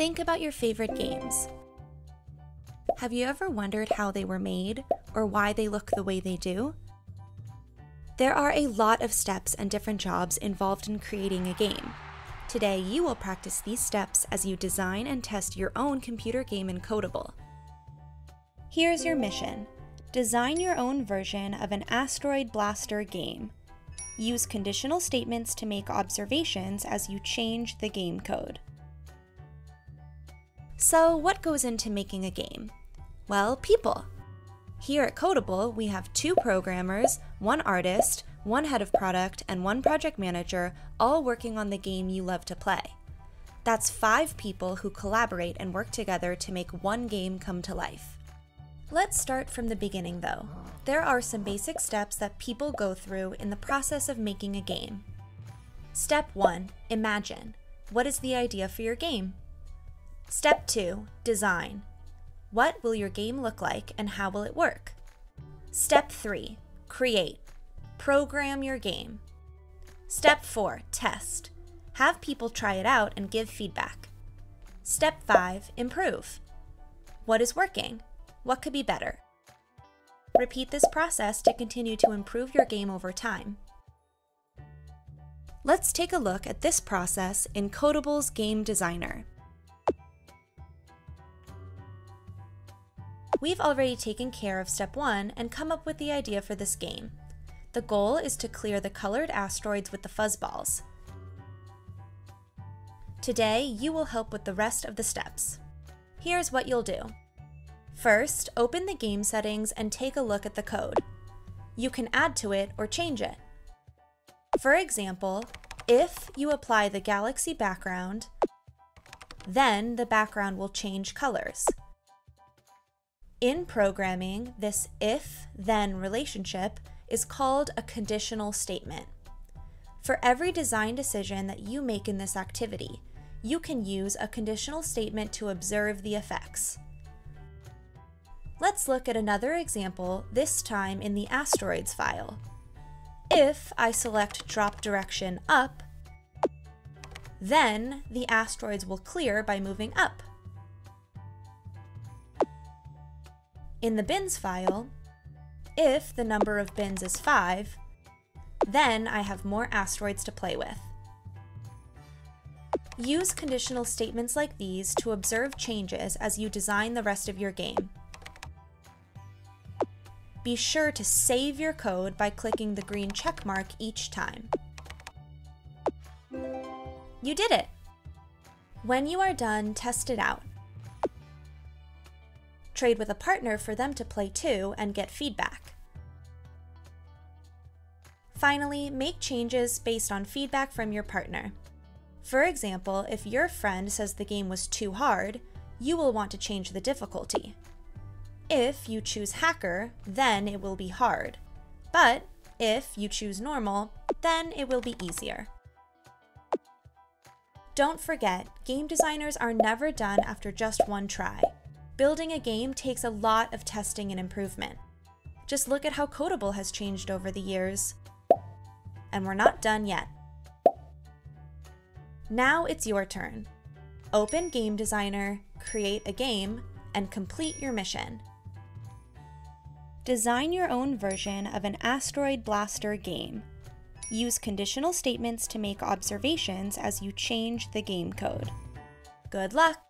Think about your favorite games. Have you ever wondered how they were made or why they look the way they do? There are a lot of steps and different jobs involved in creating a game. Today, you will practice these steps as you design and test your own computer game in Kodable. Here's your mission. Design your own version of an Asteroid Blaster game. Use conditional statements to make observations as you change the game code. So, what goes into making a game? Well, people. Here at Kodable, we have two programmers, one artist, one head of product, and one project manager all working on the game you love to play. That's five people who collaborate and work together to make one game come to life. Let's start from the beginning though. There are some basic steps that people go through in the process of making a game. Step 1 Imagine. What is the idea for your game? Step 2 Design. What will your game look like and how will it work? Step 3 Create. Program your game. Step 4 Test. Have people try it out and give feedback. Step 5 Improve. What is working? What could be better? Repeat this process to continue to improve your game over time. Let's take a look at this process in Kodable's Game Designer. We've already taken care of step one and come up with the idea for this game. The goal is to clear the colored asteroids with the fuzzballs. Today, you will help with the rest of the steps. Here's what you'll do. First, open the game settings and take a look at the code. You can add to it or change it. For example, if you apply the galaxy background, then the background will change colors. In programming, this if-then relationship is called a conditional statement. For every design decision that you make in this activity, you can use a conditional statement to observe the effects. Let's look at another example, this time in the asteroids file. If I select drop direction up, then the asteroids will clear by moving up. In the bins file, if the number of bins is 5, then I have more asteroids to play with. Use conditional statements like these to observe changes as you design the rest of your game. Be sure to save your code by clicking the green check mark each time. You did it! When you are done, test it out. Trade with a partner for them to play too and get feedback. Finally, make changes based on feedback from your partner. For example, if your friend says the game was too hard, you will want to change the difficulty. If you choose hacker, then it will be hard. But if you choose normal, then it will be easier. Don't forget, game designers are never done after just one try. Building a game takes a lot of testing and improvement. Just look at how Kodable has changed over the years. And we're not done yet. Now it's your turn. Open Game Designer, create a game, and complete your mission. Design your own version of an Asteroid Blaster game. Use conditional statements to make observations as you change the game code. Good luck!